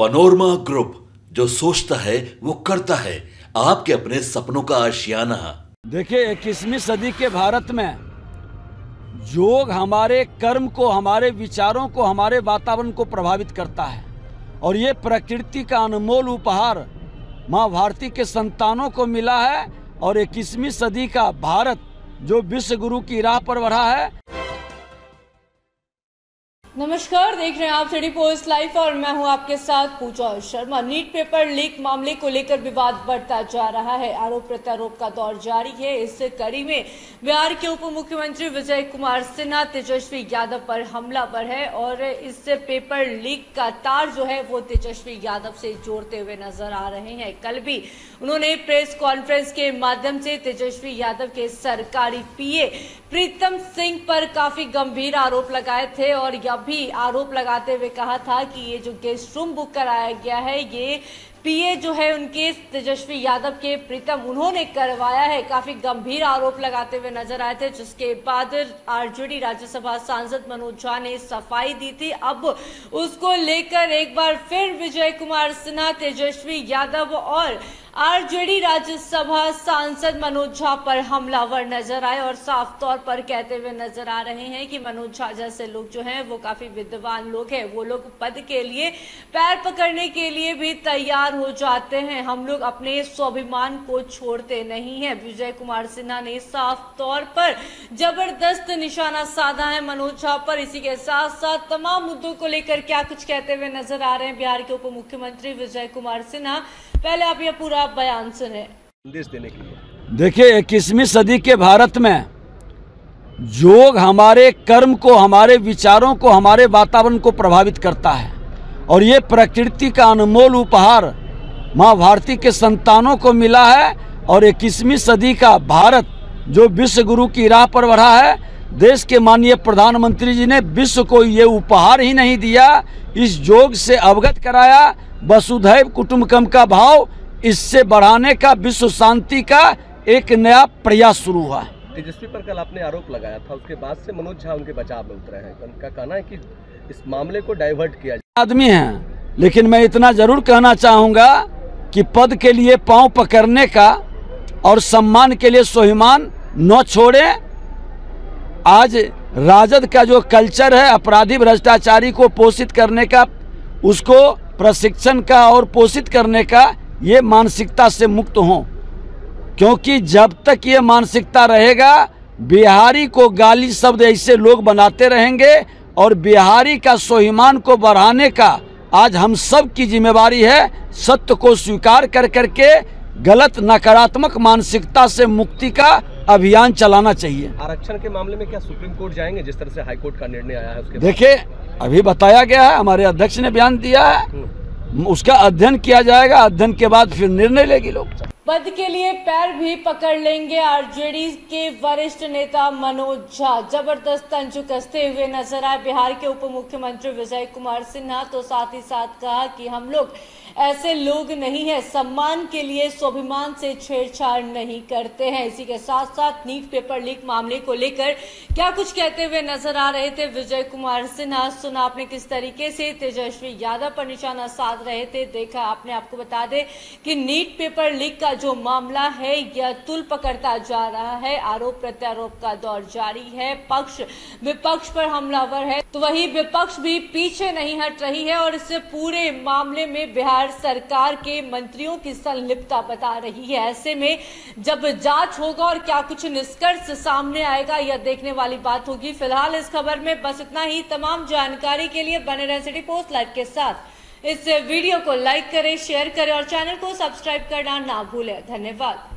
Panorama group जो सोचता है, वो करता है। आपके अपने सपनों का आशियाना। देखिए, इक्कीसवीं सदी के भारत में योग हमारे कर्म को, हमारे विचारों को, हमारे वातावरण को प्रभावित करता है। और ये प्रकृति का अनमोल उपहार माँ भारती के संतानों को मिला है। और इक्कीसवीं सदी का भारत जो विश्व गुरु की राह पर बढ़ा है। नमस्कार, देख रहे हैं आप सिटी पोस्ट लाइफ और मैं हूँ आपके साथ Pooja Sharma. NEET paper leak मामले को लेकर विवाद बढ़ता जा रहा है। आरोप प्रत्यारोप का दौर जारी है। इस कड़ी में बिहार के उप मुख्यमंत्री विजय कुमार सिन्हा, तेजस्वी यादव पर हमला पर है और इस पेपर लीक का तार जो है वो तेजस्वी यादव से जोड़ते हुए नज़र आ रहे हैं। कल भी उन्होंने प्रेस कॉन्फ्रेंस के माध्यम से तेजस्वी यादव के सरकारी पीए प्रीतम सिंह पर काफ़ी गंभीर आरोप लगाए थे और यह भी आरोप लगाते हुए कहा था कि ये जो गेस्ट रूम बुक कराया गया है, ये पीए जो है उनके तेजस्वी यादव के प्रीतम उन्होंने करवाया है। काफ़ी गंभीर आरोप लगाते हुए नज़र आए थे, जिसके बाद आरजेडी राज्यसभा सांसद मनोज झा ने सफ़ाई दी थी। अब उसको लेकर एक बार फिर विजय कुमार सिन्हा, तेजस्वी यादव और आरजेडी राज्यसभा सांसद मनोज झा पर हमलावर नज़र आए और साफ़ तौर पर कहते हुए नज़र आ रहे हैं कि मनोज झा जैसे लोग जो हैं, वो काफ़ी विद्वान लोग हैं। वो लोग पद के लिए, पैर पकड़ने के लिए भी तैयार हो जाते हैं। हम लोग अपने स्वाभिमान को छोड़ते नहीं है। विजय कुमार सिन्हा ने साफ़ तौर पर ज़बरदस्त निशाना साधा है मनोज झा पर। इसी के साथ साथ तमाम मुद्दों को लेकर क्या कुछ कहते हुए नज़र आ रहे हैं? बिहार के उप मुख्यमंत्री विजय कुमार सिन्हा पहले आप ये पूरा बयान सुने। संदेश देने के लिए। देखिए इक्कीसवीं सदी के भारत में योग हमारे कर्म को हमारे विचारों को हमारे वातावरण को प्रभावित करता है। और ये प्रकृति का अनमोल उपहार माँ भारती के संतानों को मिला है। और इक्कीसवीं सदी का भारत जो विश्व गुरु की राह पर बढ़ा है देश के माननीय प्रधानमंत्री जी ने विश्व को ये उपहार ही नहीं दिया। इस योग से अवगत कराया। वसुधैव कुटुम्बकम का भाव इससे बढ़ाने का विश्व शांति का एक नया प्रयास शुरू हुआ। है तेजस्वी पर कल आपने आरोप लगाया था उसके बाद से मनोज झा उनके बचाव में उतरे हैं। उनका कहना है कि इस मामले को डाइवर्ट किया जाए आदमी हैं लेकिन मैं इतना ज़रूर कहना चाहूँगा कि पद के लिए पाँव पकड़ने का और सम्मान के लिए स्वाभिमान न छोड़े। आज राजद का जो कल्चर है अपराधी भ्रष्टाचारी को पोषित करने का उसको प्रशिक्षण का और पोषित करने का ये मानसिकता से मुक्त हों क्योंकि जब तक ये मानसिकता रहेगा बिहारी को गाली शब्द ऐसे लोग बनाते रहेंगे और बिहारी का स्वाभिमान को बढ़ाने का आज हम सब की जिम्मेवारी है सत्य को स्वीकार कर करके गलत नकारात्मक मानसिकता से मुक्ति का अभियान चलाना चाहिए आरक्षण के मामले में क्या सुप्रीम कोर्ट जाएँगे जिस तरह से हाईकोर्ट का निर्णय आया है? देखिए अभी बताया गया है हमारे अध्यक्ष ने बयान दिया है। हम्म। उसका अध्ययन किया जाएगा अध्ययन के बाद फिर निर्णय लेगी लोग। पद के लिए पैर भी पकड़ लेंगे आरजेडी के वरिष्ठ नेता मनोज झा। ज़बरदस्त तंज कसते हुए नज़र आए। बिहार के उप मुख्यमंत्री विजय कुमार सिन्हा तो साथ ही साथ कहा कि हम लोग ऐसे लोग नहीं है। सम्मान के लिए स्वाभिमान से छेड़छाड़ नहीं करते हैं। इसी के साथ साथ नीट पेपर लीक मामले को लेकर क्या कुछ कहते हुए नज़र आ रहे थे? विजय कुमार सिन्हा, सुना आपने किस तरीके से तेजस्वी यादव पर निशाना साध रहे थे? देखा आपने, आपको बता दे कि नीट पेपर लीक का जो मामला है, यह तुल पकड़ता जा रहा है। आरोप प्रत्यारोप का दौर जारी है। पक्ष, विपक्ष पर हमलावर है। तो वही विपक्ष भी पीछे नहीं हट रही है और इस पूरे मामले में बिहार सरकार के मंत्रियों की संलिप्तता बता रही है। ऐसे में जब जाँच होगा और क्या कुछ निष्कर्ष सामने आएगा, यह देखने वाली बात होगी। फ़िलहाल इस खबर में बस इतना ही। तमाम जानकारी के लिए बने रहें सिटी पोस्ट लाइव के साथ। इस वीडियो को लाइक करें, शेयर करें और चैनल को सब्सक्राइब करना ना भूलें। धन्यवाद।